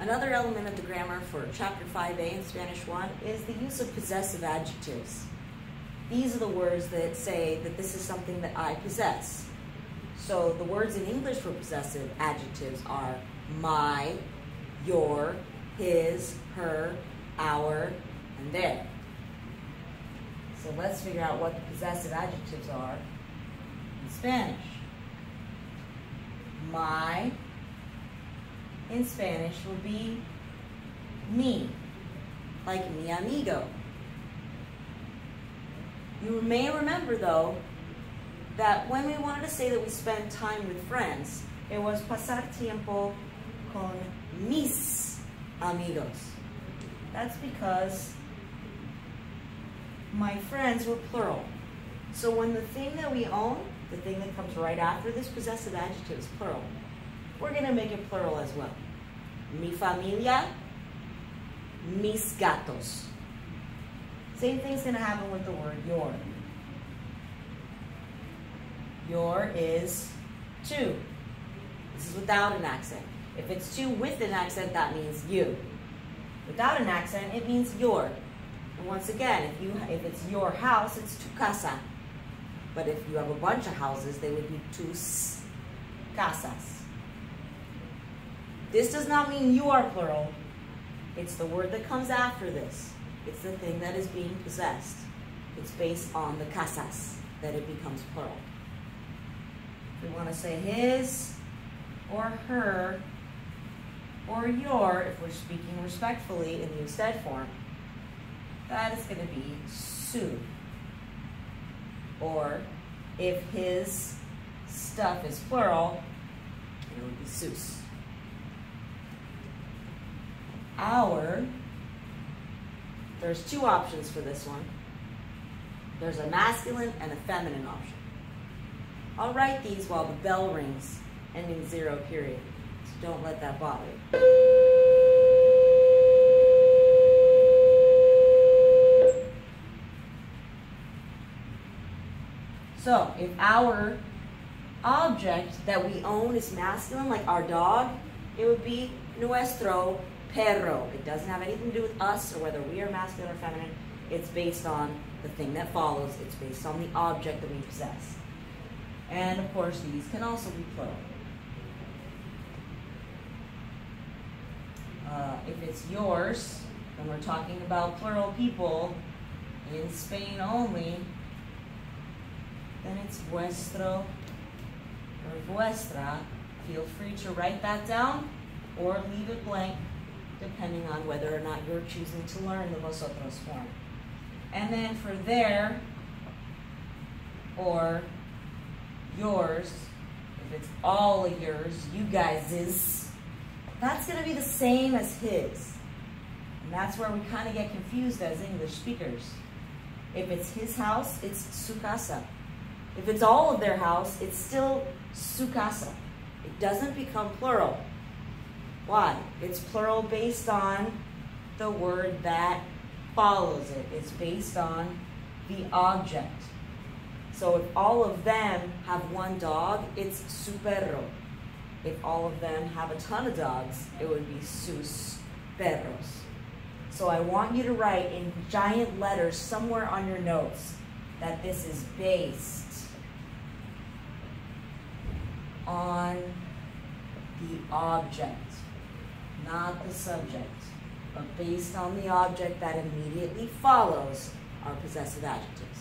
Another element of the grammar for chapter 5a in Spanish 1 is the use of possessive adjectives. These are the words that say that this is something that I possess. So the words in English for possessive adjectives are my, your, his, her, our, and their. So let's figure out what the possessive adjectives are in Spanish. My in Spanish will be mi, like mi amigo. You may remember though that when we wanted to say that we spend time with friends, it was pasar tiempo con mis amigos. That's because my friends were plural. So when the thing that we own, the thing that comes right after this possessive adjective is plural, we're going to make it plural as well. Mi familia, mis gatos. Same thing's going to happen with the word your. Your is tu. This is without an accent. If it's tu with an accent, that means you. Without an accent, it means your. And once again, if you if it's your house, it's tu casa. But if you have a bunch of houses, they would be tus casas. This does not mean you are plural. It's the word that comes after this. It's the thing that is being possessed. It's based on the casas that it becomes plural. If we want to say his or her or your, if we're speaking respectfully in the usted form, that is going to be su. Or if his stuff is plural, it would be sus. Our, there's two options for this one. There's a masculine and a feminine option. I'll write these while the bell rings, ending zero period. So don't let that bother you. So if our object that we own is masculine, like our dog, it would be nuestro perro. It doesn't have anything to do with us or whether we are masculine or feminine. It's based on the thing that follows. It's based on the object that we possess. And of course, these can also be plural. Uh, if it's yours, and we're talking about plural people in Spain only, then it's vuestro or vuestra. Feel free to write that down or leave it blank depending on whether or not you're choosing to learn the vosotros form. And then for their or yours, if it's all of yours, you guys's, that's going to be the same as his. And that's where we kind of get confused as English speakers. If it's his house, it's su casa. If it's all of their house, it's still su casa. It doesn't become plural. Why? It's plural based on the word that follows it. It's based on the object. So if all of them have one dog, it's su perro. If all of them have a ton of dogs, it would be sus perros. So I want you to write in giant letters somewhere on your notes that this is based on the object, not the subject, but based on the object that immediately follows our possessive adjectives.